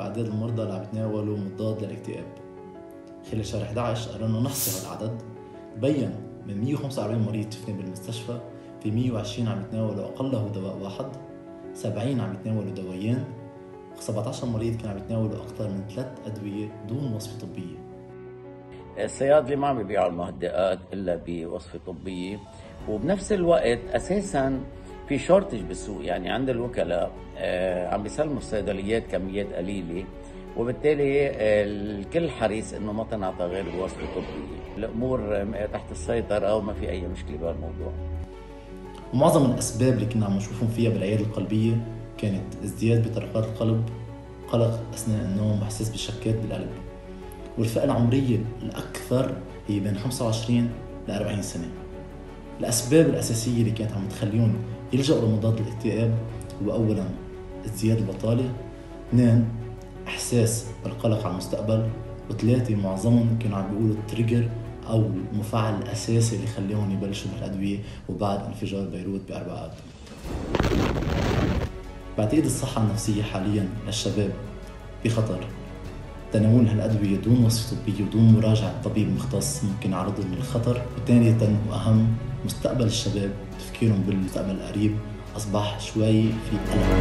أعداد المرضى اللي عم يتناولوا مضاد للاكتئاب. خلال شهر 11 قررنا نحصي هالعدد بين من 145 مريض شفنا بالمستشفى في 120 عم يتناولوا أقله دواء واحد 70 عم يتناولوا دوايين و17 مريض كانوا عم يتناولوا أكثر من ثلاث أدوية دون وصفة طبية. الصيادلة ما عم يبيعوا المهدئات إلا بوصفة طبية وبنفس الوقت أساساً في شورتج بالسوق يعني عند الوكلاء آه، عم بيسلموا الصيدليات كميات قليلة وبالتالي آه، الكل حريص إنه ما تنعطى غير بوصفه طبيه، الأمور آه، تحت السيطرة وما في أي مشكلة بهالموضوع. ومعظم الأسباب اللي كنا عم نشوفهم فيها بالعيادة القلبية كانت ازدياد بطرقات القلب، قلق أثناء النوم وإحساس بالشكات بالقلب. والفئة العمرية الأكثر هي بين 25 ل 40 سنة. الأسباب الأساسية اللي كانت عم تخليهم يلجأوا لمضاد الاكتئاب هو أولا ازدياد البطالة اثنين إحساس بالقلق على المستقبل وثلاثة معظمهم كانوا عم بيقولوا التريجر أو المفعل الأساسي اللي خليهم يبلشوا بالأدوية وبعد انفجار بيروت بأربع آب بعتقد الصحة النفسية حاليا للشباب بخطر. تناول هالأدوية دون وصفة طبية ودون مراجعة طبيب مختص ممكن يعرضهم للخطر. وثانية وأهم مستقبل الشباب تفكيرهم بالمستقبل القريب أصبح شوي في قلق.